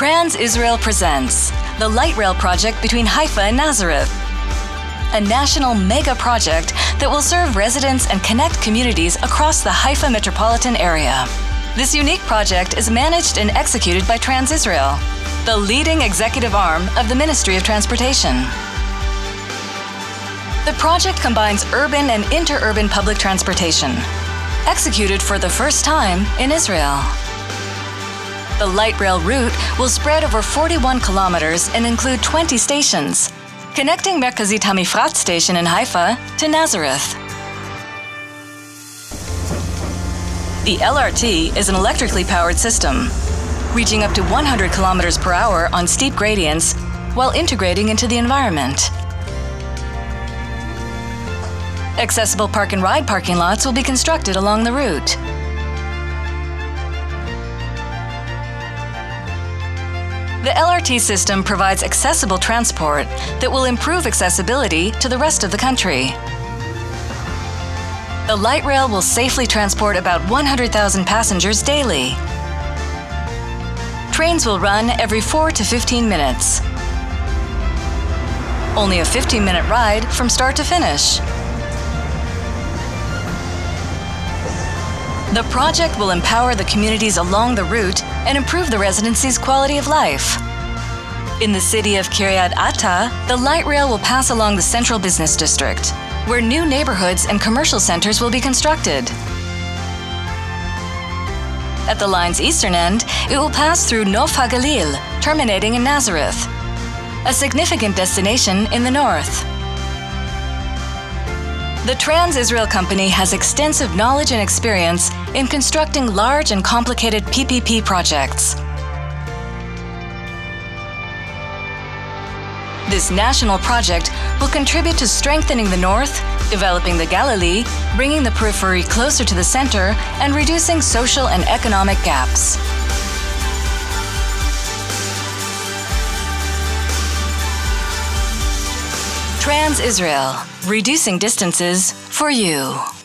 Trans Israel presents the light rail project between Haifa and Nazareth. A national mega project that will serve residents and connect communities across the Haifa metropolitan area. This unique project is managed and executed by Trans Israel, the leading executive arm of the Ministry of Transportation. The project combines urban and interurban public transportation, executed for the first time in Israel. The light rail route will spread over 41 kilometers and include 20 stations, connecting Merkazit Hamifrat station in Haifa to Nazareth. The LRT is an electrically powered system, reaching up to 100 kilometers per hour on steep gradients while integrating into the environment. Accessible park and ride parking lots will be constructed along the route. The LRT system provides accessible transport that will improve accessibility to the rest of the country. The light rail will safely transport about 100,000 passengers daily. Trains will run every 4 to 15 minutes. Only a 15 minute ride from start to finish. The project will empower the communities along the route and improve the residency's quality of life. In the city of Kiryat Ata, the light rail will pass along the central business district, where new neighborhoods and commercial centers will be constructed. At the line's eastern end, it will pass through Nof HaGalil, terminating in Nazareth, a significant destination in the north. The Trans Israel Company has extensive knowledge and experience in constructing large and complicated PPP projects. This national project will contribute to strengthening the North, developing the Galilee, bringing the periphery closer to the center, and reducing social and economic gaps. Trans Israel, reducing distances for you.